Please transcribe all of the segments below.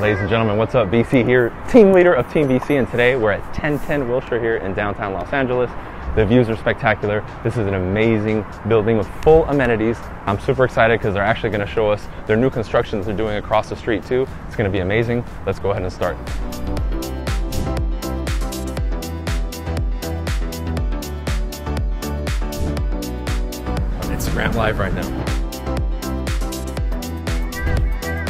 Ladies and gentlemen, what's up? BC here, team leader of Team BC, and today we're at 1010 Wilshire here in downtown Los Angeles. The views are spectacular. This is an amazing building with full amenities. I'm super excited because they're actually going to show us their new constructions they're doing across the street too. It's going to be amazing. Let's go ahead and start. Instagram Live right now.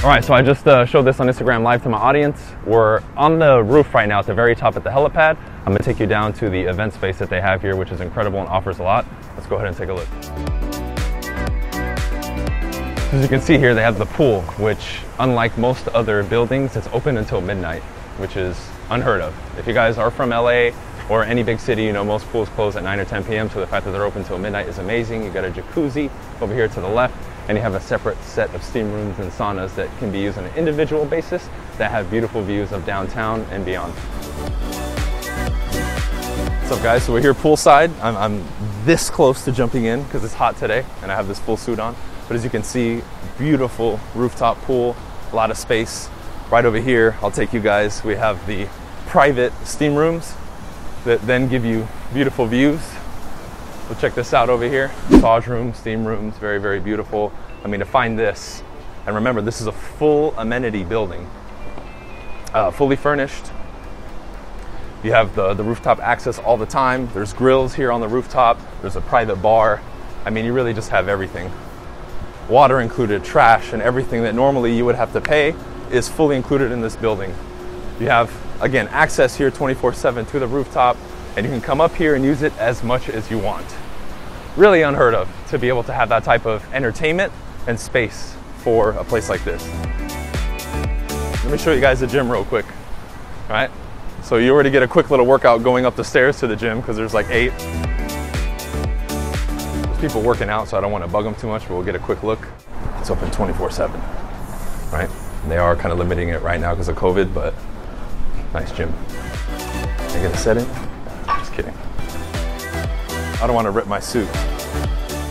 All right, so I just uh, showed this on Instagram Live to my audience. We're on the roof right now at the very top at the helipad. I'm gonna take you down to the event space that they have here, which is incredible and offers a lot. Let's go ahead and take a look. As you can see here, they have the pool, which unlike most other buildings, it's open until midnight, which is unheard of. If you guys are from LA or any big city, you know most pools close at 9 or 10 p.m. So the fact that they're open until midnight is amazing. You got a jacuzzi over here to the left and you have a separate set of steam rooms and saunas that can be used on an individual basis that have beautiful views of downtown and beyond. What's up guys, so we're here poolside. I'm, I'm this close to jumping in because it's hot today and I have this full suit on. But as you can see, beautiful rooftop pool, a lot of space. Right over here, I'll take you guys, we have the private steam rooms that then give you beautiful views so check this out over here. Massage rooms, steam rooms, very, very beautiful. I mean, to find this, and remember, this is a full amenity building, uh, fully furnished. You have the, the rooftop access all the time. There's grills here on the rooftop. There's a private bar. I mean, you really just have everything. Water included, trash, and everything that normally you would have to pay is fully included in this building. You have, again, access here 24 7 to the rooftop and you can come up here and use it as much as you want. Really unheard of to be able to have that type of entertainment and space for a place like this. Let me show you guys the gym real quick. All right, so you already get a quick little workout going up the stairs to the gym because there's like eight. There's people working out, so I don't want to bug them too much, but we'll get a quick look. It's open 24 7, right? And They are kind of limiting it right now because of COVID, but nice gym. I get a setting? Kidding. I don't want to rip my suit.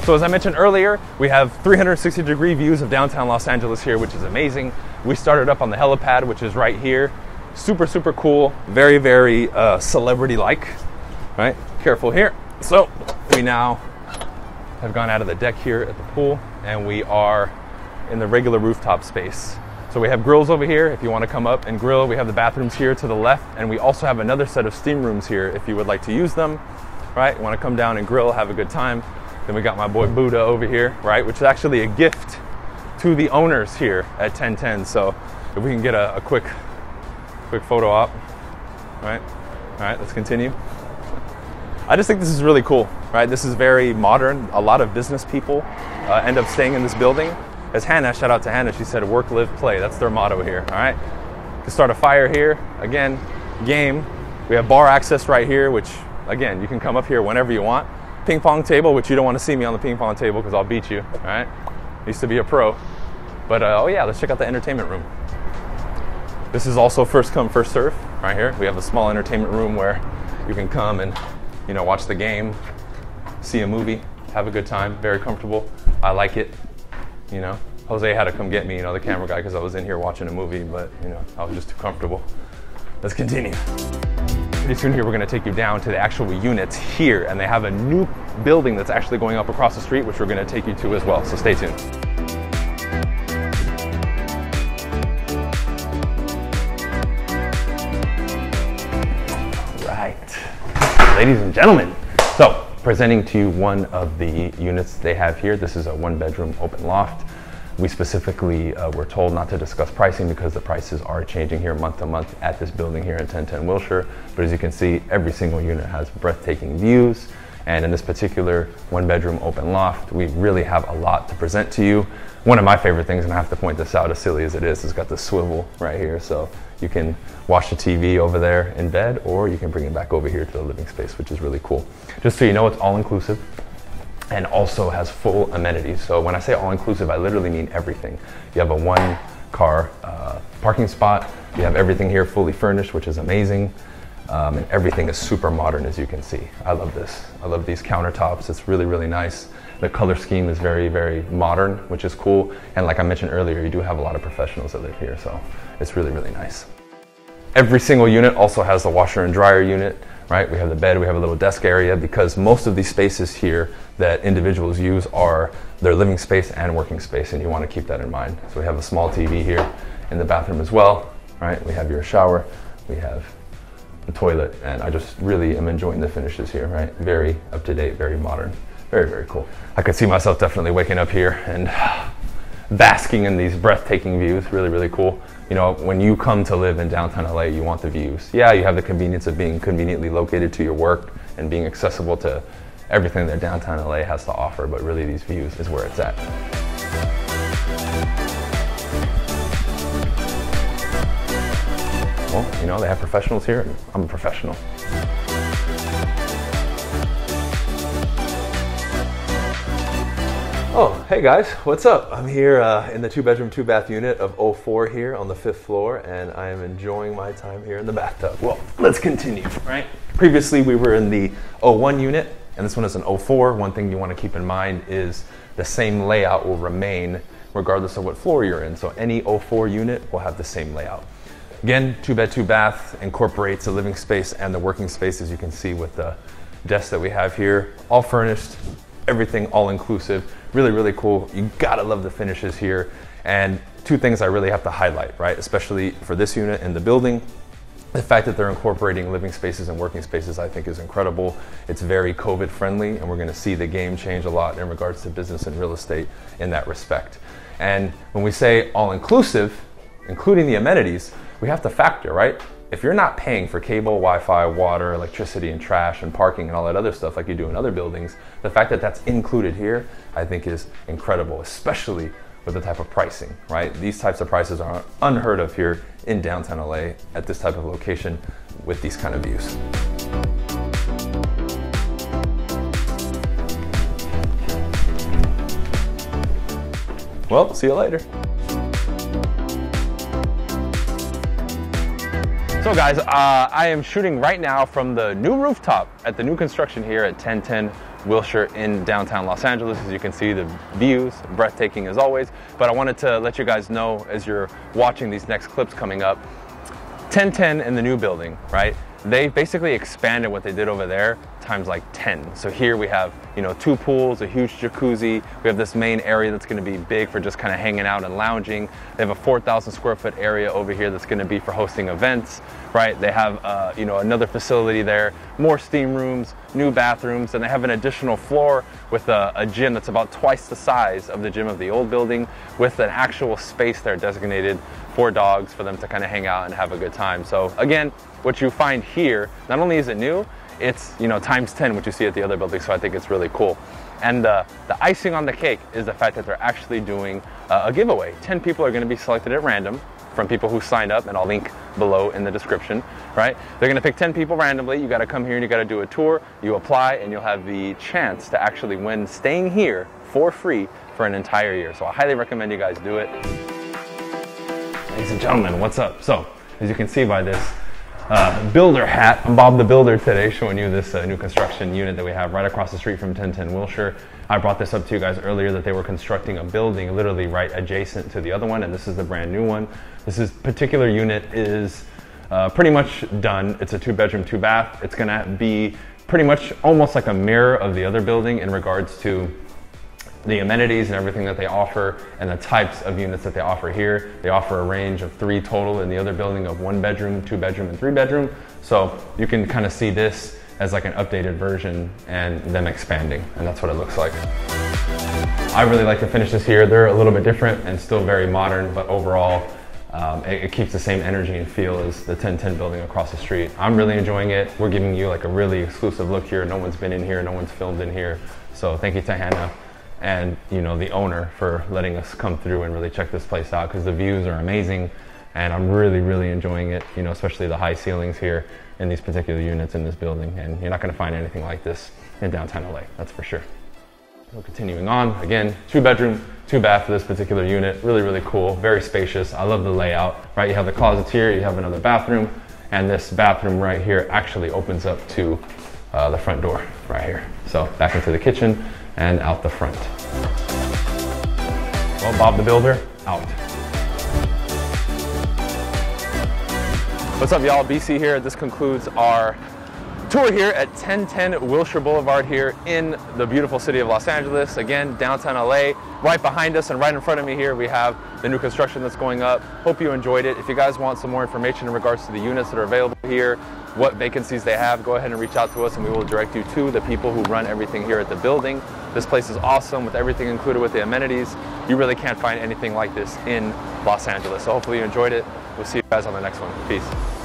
So as I mentioned earlier, we have 360 degree views of downtown Los Angeles here, which is amazing. We started up on the helipad, which is right here. Super, super cool. Very, very uh, celebrity-like, right? Careful here. So we now have gone out of the deck here at the pool and we are in the regular rooftop space. So we have grills over here if you want to come up and grill. We have the bathrooms here to the left, and we also have another set of steam rooms here if you would like to use them. Right? You want to come down and grill, have a good time. Then we got my boy Buddha over here, right? Which is actually a gift to the owners here at 1010. So if we can get a, a quick, quick photo op, right? All right, let's continue. I just think this is really cool, right? This is very modern. A lot of business people uh, end up staying in this building as Hannah, shout out to Hannah, she said work, live, play. That's their motto here, all right? To start a fire here, again, game. We have bar access right here, which again, you can come up here whenever you want. Ping pong table, which you don't want to see me on the ping pong table because I'll beat you, all right? Used to be a pro. But uh, oh yeah, let's check out the entertainment room. This is also first come, first serve right here. We have a small entertainment room where you can come and, you know, watch the game, see a movie, have a good time, very comfortable. I like it you know. Jose had to come get me, you know, the camera guy, because I was in here watching a movie, but, you know, I was just too comfortable. Let's continue. Pretty soon here, we're gonna take you down to the actual units here, and they have a new building that's actually going up across the street, which we're gonna take you to as well, so stay tuned. Ladies and gentlemen, so presenting to you one of the units they have here. This is a one bedroom open loft. We specifically uh, were told not to discuss pricing because the prices are changing here month to month at this building here in 1010 Wilshire. But as you can see, every single unit has breathtaking views. And in this particular one bedroom open loft, we really have a lot to present to you. One of my favorite things, and I have to point this out as silly as it is, it's got the swivel right here. So you can watch the TV over there in bed, or you can bring it back over here to the living space, which is really cool. Just so you know, it's all inclusive and also has full amenities. So when I say all inclusive, I literally mean everything. You have a one car uh, parking spot, you have everything here fully furnished, which is amazing. Um, and everything is super modern as you can see. I love this. I love these countertops. It's really, really nice. The color scheme is very, very modern, which is cool. And like I mentioned earlier, you do have a lot of professionals that live here, so it's really, really nice. Every single unit also has the washer and dryer unit, right? We have the bed, we have a little desk area because most of these spaces here that individuals use are their living space and working space, and you want to keep that in mind. So we have a small TV here in the bathroom as well, right? We have your shower, we have toilet, and I just really am enjoying the finishes here, right? Very up to date, very modern, very, very cool. I could see myself definitely waking up here and basking in these breathtaking views, really, really cool. You know, when you come to live in downtown LA, you want the views. Yeah, you have the convenience of being conveniently located to your work and being accessible to everything that downtown LA has to offer, but really these views is where it's at. You know, they have professionals here, and I'm a professional. Oh, hey guys, what's up? I'm here uh, in the two bedroom, two bath unit of 04 here on the fifth floor, and I am enjoying my time here in the bathtub. Well, let's continue, right? Previously, we were in the 01 unit, and this one is an 04. One thing you want to keep in mind is the same layout will remain regardless of what floor you're in. So any 04 unit will have the same layout. Again, two bed, two bath incorporates the living space and the working space, as you can see with the desk that we have here, all furnished, everything all inclusive. Really, really cool. You gotta love the finishes here. And two things I really have to highlight, right? Especially for this unit in the building. The fact that they're incorporating living spaces and working spaces, I think, is incredible. It's very COVID friendly, and we're gonna see the game change a lot in regards to business and real estate in that respect. And when we say all inclusive, including the amenities, we have to factor, right? If you're not paying for cable, Wi-Fi, water, electricity, and trash, and parking, and all that other stuff like you do in other buildings, the fact that that's included here, I think is incredible, especially with the type of pricing, right? These types of prices are unheard of here in downtown LA at this type of location with these kind of views. Well, see you later. So guys, uh, I am shooting right now from the new rooftop at the new construction here at 1010 Wilshire in downtown Los Angeles. As you can see, the views, breathtaking as always. But I wanted to let you guys know as you're watching these next clips coming up, 1010 in the new building, right? They basically expanded what they did over there times like 10. So here we have, you know, two pools, a huge jacuzzi. We have this main area that's gonna be big for just kind of hanging out and lounging. They have a 4,000 square foot area over here that's gonna be for hosting events, right? They have, uh, you know, another facility there, more steam rooms, new bathrooms, and they have an additional floor with a, a gym that's about twice the size of the gym of the old building with an actual space there designated for dogs for them to kind of hang out and have a good time. So again, what you find here, not only is it new, it's you know times 10 what you see at the other buildings so i think it's really cool. And uh, the icing on the cake is the fact that they're actually doing uh, a giveaway. 10 people are going to be selected at random from people who signed up and i'll link below in the description right? They're going to pick 10 people randomly. You got to come here and you got to do a tour. You apply and you'll have the chance to actually win staying here for free for an entire year. So i highly recommend you guys do it. Ladies and gentlemen what's up? So as you can see by this uh, builder hat. I'm Bob the Builder today, showing you this uh, new construction unit that we have right across the street from 1010 Wilshire. I brought this up to you guys earlier that they were constructing a building literally right adjacent to the other one, and this is the brand new one. This is particular unit is uh, pretty much done. It's a two bedroom, two bath. It's gonna be pretty much almost like a mirror of the other building in regards to the amenities and everything that they offer and the types of units that they offer here. They offer a range of three total in the other building of one bedroom, two bedroom, and three bedroom. So you can kind of see this as like an updated version and them expanding, and that's what it looks like. I really like the finishes here. They're a little bit different and still very modern, but overall, um, it, it, keeps the same energy and feel as the 1010 building across the street. I'm really enjoying it. We're giving you like a really exclusive look here. No one's been in here, no one's filmed in here. So thank you to Hannah and you know the owner for letting us come through and really check this place out because the views are amazing and I'm really really enjoying it you know especially the high ceilings here in these particular units in this building and you're not going to find anything like this in downtown LA that's for sure. So continuing on again two bedroom two bath for this particular unit really really cool very spacious I love the layout right? You have the closets here you have another bathroom and this bathroom right here actually opens up to uh, the front door right here. So back into the kitchen and out the front. Well, Bob the Builder, out. What's up, y'all? BC here. This concludes our tour here at 1010 Wilshire Boulevard here in the beautiful city of Los Angeles. Again, downtown LA. Right behind us and right in front of me here, we have the new construction that's going up. Hope you enjoyed it. If you guys want some more information in regards to the units that are available here, what vacancies they have, go ahead and reach out to us and we will direct you to the people who run everything here at the building. This place is awesome with everything included with the amenities. You really can't find anything like this in Los Angeles. So hopefully you enjoyed it. We'll see you guys on the next one. Peace.